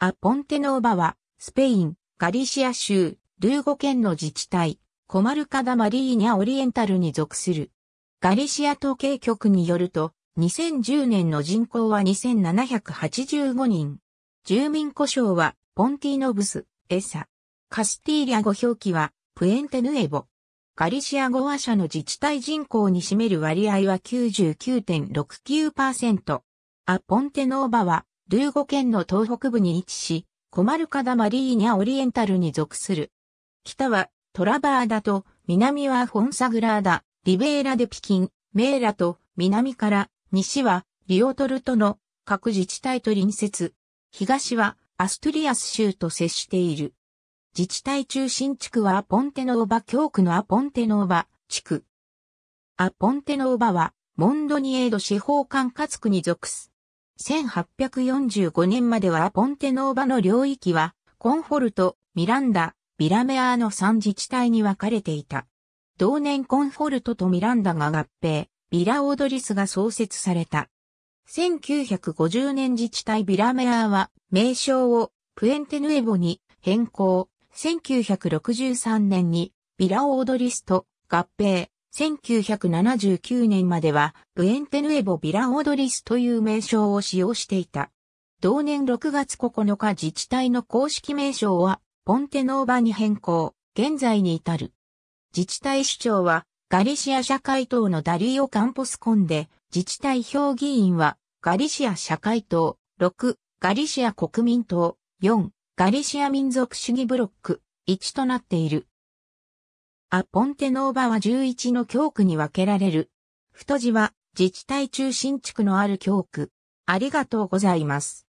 ア・ポンテノーバは、スペイン、ガリシア州、ルーゴ県の自治体、コマルカダ・マリーニャ・オリエンタルに属する。ガリシア統計局によると、2010年の人口は2785人。住民故障は、ポンティノブス、エサ。カスティーリャ語表記は、プエンテヌエボ。ガリシア語話者の自治体人口に占める割合は99.69%。ア・ポンテノーバは、ルーゴ県の東北部に位置し、コマルカダ・マリーニャ・オリエンタルに属する。北はトラバーダと南はフォンサグラーダ、リベーラ・デ・ピキン、メーラと南から西はリオトルトの各自治体と隣接。東はアストリアス州と接している。自治体中心地区はアポンテノーバ教区のアポンテノーバ地区。アポンテノーバはモンドニエード司法管轄区に属す。1845年まではポンテノーバの領域は、コンフォルト、ミランダ、ビラメアーの3自治体に分かれていた。同年コンフォルトとミランダが合併、ビラオードリスが創設された。1950年自治体ビラメアーは名称をプエンテヌエボに変更。1963年にビラオードリスと合併。1979年までは、ブエンテヌエボ・ビラ・オードリスという名称を使用していた。同年6月9日自治体の公式名称は、ポンテノーバに変更、現在に至る。自治体首長は、ガリシア社会党のダリオ・カンポスコンで、自治体評議員は、ガリシア社会党、6、ガリシア国民党、4、ガリシア民族主義ブロック、1となっている。ア・ポンテノーバは11の教区に分けられる。太字は自治体中心地区のある教区。ありがとうございます。